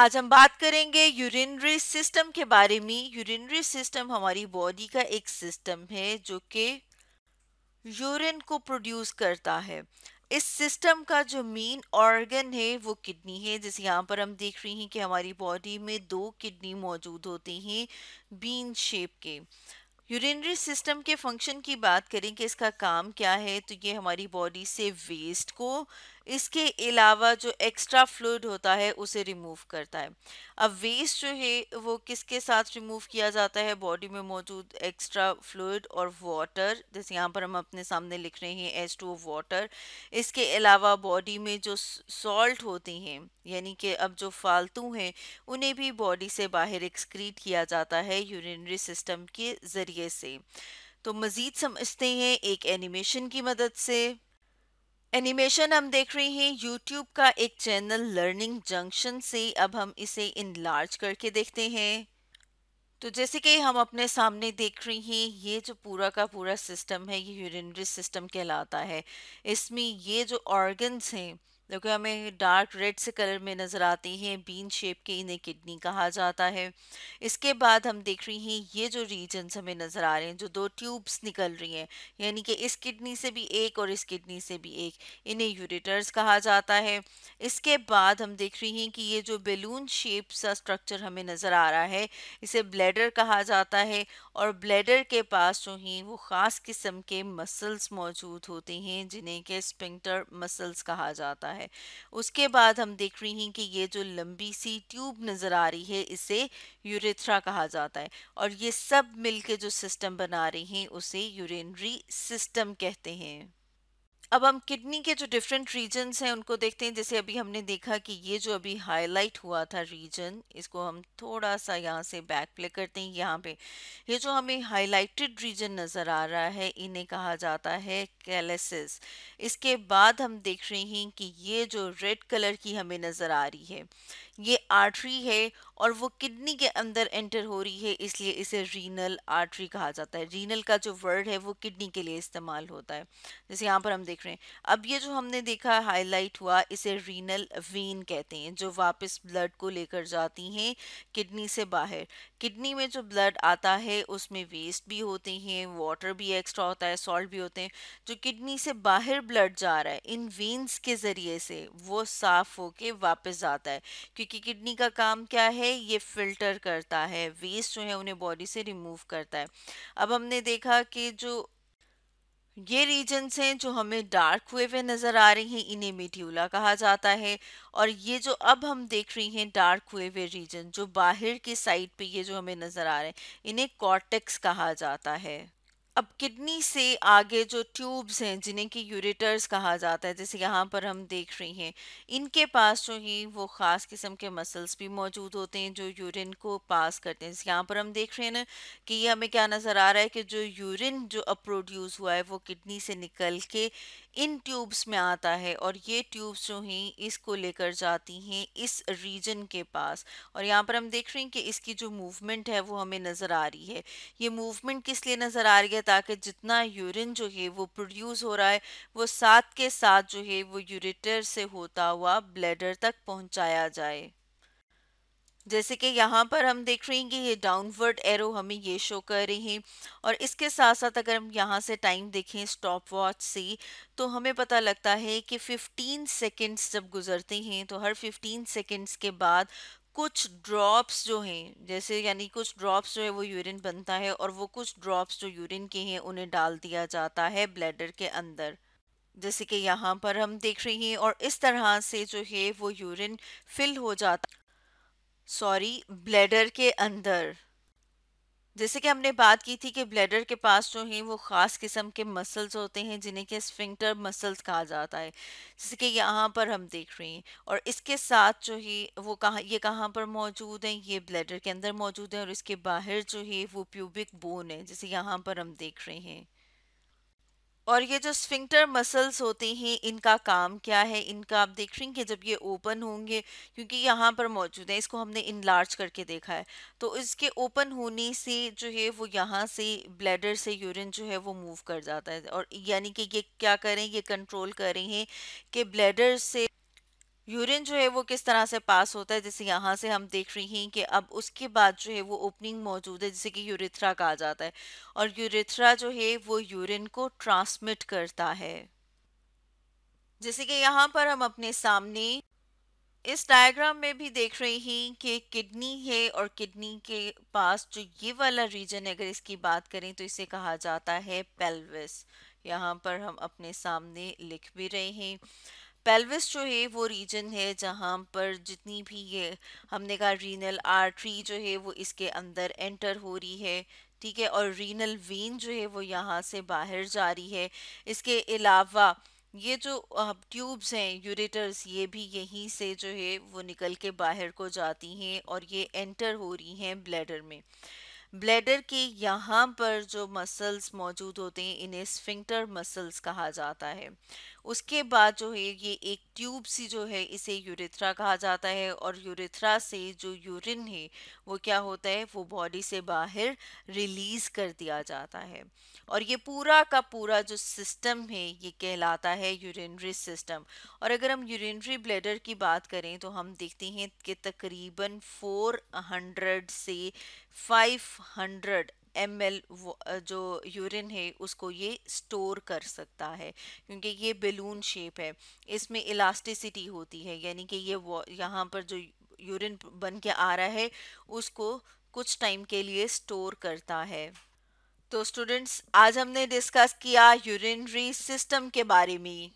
आज हम बात करेंगे यूरिनरी सिस्टम के बारे में। यूरिनरी सिस्टम हमारी बॉडी का एक सिस्टम है जो कि यूरिन को प्रोड्यूस करता है। इस सिस्टम का जो मेन ऑर्गन है वो किडनी है। जैसे यहाँ पर हम देख रहे हैं कि हमारी बॉडी में दो किडनी मौजूद होते हैं बीन शेप के। यूरिनरी सिस्टम के फ़ंक्शन की बात करें कि इसका काम क्या है तो ये हमारी बॉडी से वेस्ट को इसके अलावा जो एक्स्ट्रा फ्लूड होता है, उसे रिमूव करता है। अब वेस्ट जो है, वो किसके साथ रिमूव किया जाता है? बॉडी में मौजूद एक्स्ट्रा फ्लूड और वाटर जैसे यहाँ पर हम अपने सामने लिख रहे हैं एस टू वाटर इसके अलावा बॉडी में जो सॉल्ट होती हैं, यानी कि अब जो फालतू हैं, उन्हें भी बॉडी से बाहर एक्सक्रीट किया जाता है यूरिनरी सिस्टम के ज़रिए से। तो मज़ीद समझते हैं एक एनिमेशन की मदद से। एनिमेशन हम देख रहे हैं यूट्यूब का एक चैनल लर्निंग जंक्शन से। अब हम इसे इनलार्ज करके देखते हैं। तो जैसे कि हम अपने सामने देख रहे हैं, ये जो पूरा का पूरा सिस्टम है, ये यूरिनरी सिस्टम कहलाता है। इसमें ये जो ऑर्गन्स हैं कि हमें डार्क रेड से कलर में नज़र आते हैं बीन शेप के इन्हें किडनी कहा जाता है। इसके बाद हम देख रही हैं, ये जो रीजन्स हमें नज़र आ रहे हैं, जो दो ट्यूब्स निकल रही हैं, यानी कि इस किडनी से भी एक और इस किडनी से भी एक, इन्हें यूरिटर्स कहा जाता है। इसके बाद हम देख रही हैं कि ये जो बेलून शेप सा स्ट्रक्चर हमें नज़र आ रहा है, इसे ब्लैडर कहा जाता है और ब्लैडर के पास जो हैं, वो ख़ास किस्म के मसल्स मौजूद होते हैं, जिन्हें के स्पिंक्टर मसल्स कहा जाता है। है। उसके बाद हम देख रही हैं कि ये जो लंबी सी ट्यूब नज़र आ रही है, इसे यूरेथ्रा कहा जाता है और ये सब मिलके जो सिस्टम बना रही हैं, उसे यूरेनरी सिस्टम कहते हैं। अब हम किडनी के जो डिफरेंट रीजन्स हैं, उनको देखते हैं। जैसे अभी हमने देखा कि ये जो अभी हाईलाइट हुआ था रीजन इसको हम थोड़ा सा यहाँ से बैक प्ले करते हैं। यहाँ पे ये जो हमें हाईलाइटेड रीजन नज़र आ रहा है, इन्हें कहा जाता है कैलेसिस। इसके बाद हम देख रहे हैं कि ये जो रेड कलर की हमें नज़र आ रही है ये आर्टरी है और वो किडनी के अंदर एंटर हो रही है, इसलिए इसे रीनल आर्टरी कहा जाता है। रीनल का जो वर्ड है वो किडनी के लिए इस्तेमाल होता है। जैसे यहाँ पर हम देख रहे हैं, अब ये जो हमने देखा हाईलाइट हुआ, इसे रीनल वेन कहते हैं, जो वापस ब्लड को लेकर जाती हैं किडनी से बाहर। किडनी में जो ब्लड आता है, उसमें वेस्ट भी होते हैं वाटर भी एक्स्ट्रा होता है सॉल्ट भी होते हैं। जो किडनी से बाहर ब्लड जा रहा है, इन वेन्स के ज़रिए से वो साफ़ होके वापस जाता है, क्योंकि किडनी का काम क्या है? ये फ़िल्टर करता है, वेस्ट जो है उन्हें बॉडी से रिमूव करता है। अब हमने देखा कि जो ये रीजन्स हैं जो हमें डार्क हुए हुए नज़र आ रही हैं, इन्हें मिट्यूला कहा जाता है। और ये जो अब हम देख रही हैं डार्क हुए हुए रीजन, जो बाहर की साइड पे ये जो हमें नज़र आ रहे हैं, इन्हें कॉर्टेक्स कहा जाता है। अब किडनी से आगे जो ट्यूब्स हैं, जिन्हें कि यूरेटर्स कहा जाता है, जैसे यहाँ पर हम देख रहे हैं, इनके पास जो ही, वो ख़ास किस्म के मसल्स भी मौजूद होते हैं, जो यूरिन को पास करते हैं। जैसे यहाँ पर हम देख रहे हैं ना, कि ये हमें क्या नज़र आ रहा है कि जो यूरिन जो अब प्रोड्यूस हुआ है, वो किडनी से निकल के इन ट्यूब्स में आता है और ये ट्यूब्स जो हैं, इसको लेकर जाती हैं इस रीजन के पास। और यहाँ पर हम देख रहे हैं कि इसकी जो मूवमेंट है, वो हमें नज़र आ रही है। ये मूवमेंट किस लिए नज़र आ रही है? ताकि जितना यूरिन जो है वो प्रोड्यूस हो रहा है, वो साथ के साथ जो है वो यूरिटर से होता हुआ ब्लैडर तक पहुँचाया जाए। जैसे कि यहाँ पर हम देख रहे हैं कि ये डाउनवर्ड एरो हमें ये शो कर रहे हैं और इसके साथ साथ अगर हम यहाँ से टाइम देखें स्टॉप वॉच से तो हमें पता लगता है कि 15 सेकंड्स जब गुजरते हैं तो हर 15 सेकंड्स के बाद कुछ ड्रॉप्स जो हैं, जैसे यानी कुछ ड्रॉप्स जो है वो यूरिन बनता है और वो कुछ ड्रॉप्स जो यूरिन के हैं, उन्हें डाल दिया जाता है ब्लैडर के अंदर। जैसे कि यहाँ पर हम देख रहे हैं और इस तरह से जो है वो यूरिन फिल हो जाता सॉरी, ब्लैडर के अंदर। जैसे कि हमने बात की थी कि ब्लैडर के पास जो है, वो ख़ास किस्म के मसल्स होते हैं, जिन्हें कि स्फिंक्टर मसल्स कहा जाता है। जैसे कि यहाँ पर हम देख रहे हैं, और इसके साथ जो है, वो कहाँ, ये कहाँ पर मौजूद हैं? ये ब्लैडर के अंदर मौजूद है, और इसके बाहर जो है, वो प्यूबिक बोन है, जैसे यहाँ पर हम देख रहे हैं। और ये जो स्फिंक्टर मसल्स होते हैं, इनका काम क्या है? इनका आप देख रहे हैं कि जब ये ओपन होंगे, क्योंकि यहाँ पर मौजूद है, इसको हमने इनलार्ज करके देखा है। तो इसके ओपन होने से जो है, वो यहाँ से ब्लैडर से यूरिन जो है, वो मूव कर जाता है। और यानी कि ये क्या करें? ये कंट्रोल करें हैं कि ब्लैडर से यूरिन जो है वो किस तरह से पास होता है? जैसे यहाँ से हम देख रही हैं कि अब उसके बाद जो है वो ओपनिंग मौजूद है, जिसे कि यूरिथ्रा कहा जाता है। और यूरिथ्रा जो है वो यूरिन को ट्रांसमिट करता है। जैसे कि यहाँ पर हम अपने सामने इस डायग्राम में भी देख रहे हैं कि किडनी है और किडनी के पास जो ये वाला रीजन है, अगर इसकी बात करें तो इसे कहा जाता है पेल्विस यहाँ पर हम अपने सामने लिख भी रहे हैं। पेल्विस जो है वो रीजन है जहाँ पर जितनी भी ये, हमने कहा रीनल आर्टरी जो है वो इसके अंदर एंटर हो रही है, ठीक है? और रीनल वेन जो है वो यहाँ से बाहर जा रही है। इसके अलावा ये जो ट्यूब्स हैं यूरेटर्स ये भी यहीं से जो है वो निकल के बाहर को जाती हैं और ये एंटर हो रही हैं ब्लैडर में। ब्लैडर के यहाँ पर जो मसल्स मौजूद होते हैं, इन्हें स्फिंक्टर मसल्स कहा जाता है। उसके बाद जो है, ये एक ट्यूब सी जो है, इसे यूरिथ्रा कहा जाता है और यूरिथ्रा से जो यूरिन है, वो क्या होता है, वो बॉडी से बाहर रिलीज़ कर दिया जाता है। और ये पूरा का पूरा जो सिस्टम है, ये कहलाता है यूरिनरी सिस्टम और अगर हम यूरिनरी ब्लैडर की बात करें तो हम देखते हैं कि तकरीबन 400 से 500 एम एल जो यूरिन है, उसको ये स्टोर कर सकता है, क्योंकि ये बेलून शेप है। इसमें इलास्टिसिटी होती है, यानी कि ये यहाँ पर जो यूरिन बन के आ रहा है, उसको कुछ टाइम के लिए स्टोर करता है। तो स्टूडेंट्स, आज हमने डिस्कस किया यूरिनरी सिस्टम के बारे में।